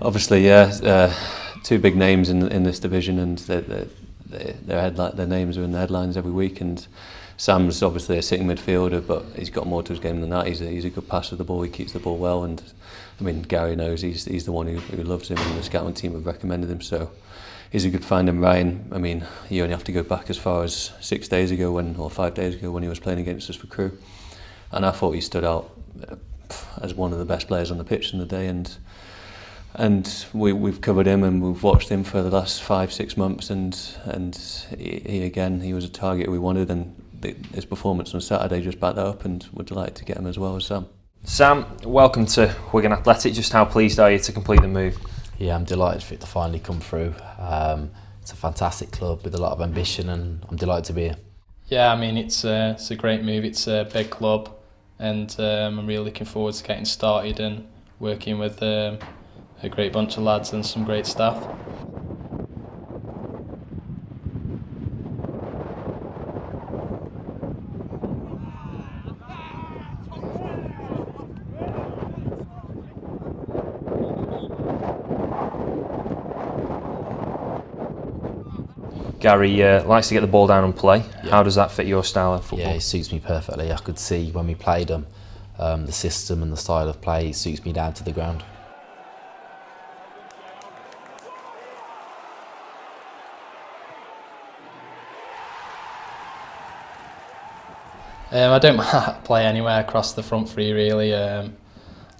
Obviously, yeah, uh, two big names in in this division, and they, they, their their names are in the headlines every week. And Sam's obviously a sitting midfielder, but he's got more to his game than that. He's a, he's a good passer of the ball. He keeps the ball well, and I mean Gary knows he's he's the one who, who loves him, and the scouting team have recommended him. So he's a good find. And Ryan, I mean, you only have to go back as far as six days ago when, or five days ago when he was playing against us for Crewe, and I thought he stood out uh, as one of the best players on the pitch in the day, and and we, we've covered him and we've watched him for the last five six months, and and he, he again he was a target we wanted, and the, his performance on Saturday just backed that up, and we're delighted to get him as well as Sam. Sam, welcome to Wigan Athletic. Just how pleased are you to complete the move? Yeah, I'm delighted for it to finally come through. Um, it's a fantastic club with a lot of ambition, and I'm delighted to be here. Yeah, I mean it's a, it's a great move. It's a big club, and um, I'm really looking forward to getting started and working with um, a great bunch of lads and some great staff. Gary uh, likes to get the ball down and play. Yeah. How does that fit your style of football? Yeah, it suits me perfectly. I could see when we played them, um, the system and the style of play suits me down to the ground. Um, I don't play anywhere across the front three really. Um,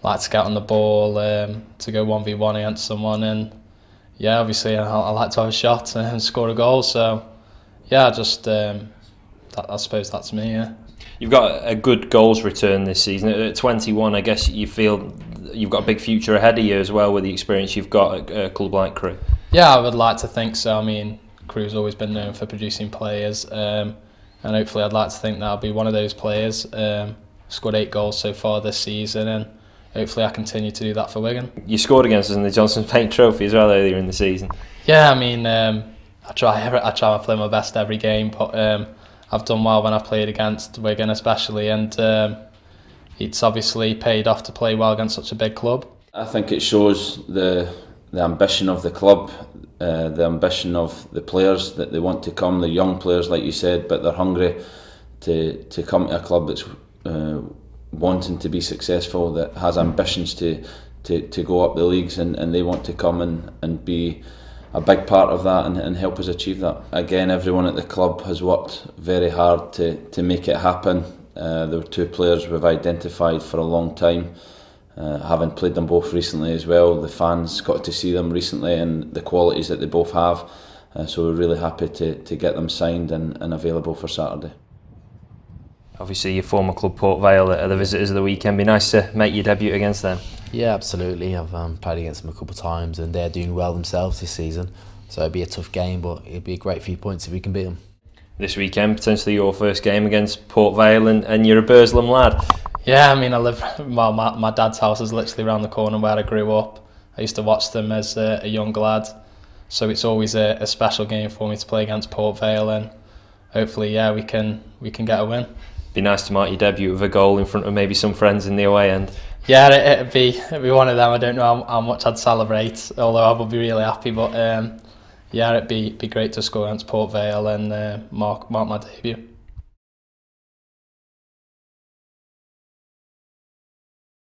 like to get on the ball, um, to go 1v1 against someone and yeah, obviously I, I like to have a shot and score a goal. So yeah, just um, that, I suppose that's me. Yeah. You've got a good goals return this season. At 21, I guess you feel you've got a big future ahead of you as well with the experience you've got at a club like Crewe. Yeah, I would like to think so. I mean, Crewe's always been known for producing players, um, and hopefully, I'd like to think that I'll be one of those players. Um, scored eight goals so far this season, and hopefully I continue to do that for Wigan. You scored against us in the Johnstone's Paint Trophy as well earlier in the season. Yeah, I mean, um, I try I try to play my best every game, but um, I've done well when I've played against Wigan especially, and um, it's obviously paid off to play well against such a big club. I think it shows the the ambition of the club, uh, the ambition of the players that they want to come, the young players like you said, but they're hungry to to come to a club that's uh, wanting to be successful, that has ambitions to to, to go up the leagues, and, and they want to come and, and be a big part of that and, and help us achieve that. Again, everyone at the club has worked very hard to, to make it happen. Uh, there were two players we've identified for a long time. Uh, having played them both recently as well, the fans got to see them recently and the qualities that they both have. Uh, so we're really happy to, to get them signed and, and available for Saturday. Obviously, your former club Port Vale are the visitors of the weekend. Be nice to make your debut against them. Yeah, absolutely. I've um, played against them a couple of times, and they're doing well themselves this season. So it'd be a tough game, but it'd be a great few points if we can beat them. This weekend, potentially your first game against Port Vale, and, and you're a Burslem lad. Yeah, I mean, I live. Well, my, my dad's house is literally around the corner where I grew up. I used to watch them as a, a young lad, so it's always a, a special game for me to play against Port Vale, and hopefully, yeah, we can we can get a win be nice to mark your debut with a goal in front of maybe some friends in the away end. Yeah, it, would be it'd be one of them. I don't know how, how, much I'd celebrate, although I would be really happy. But um, yeah, it'd be be great to score against Port Vale and uh, mark mark my debut.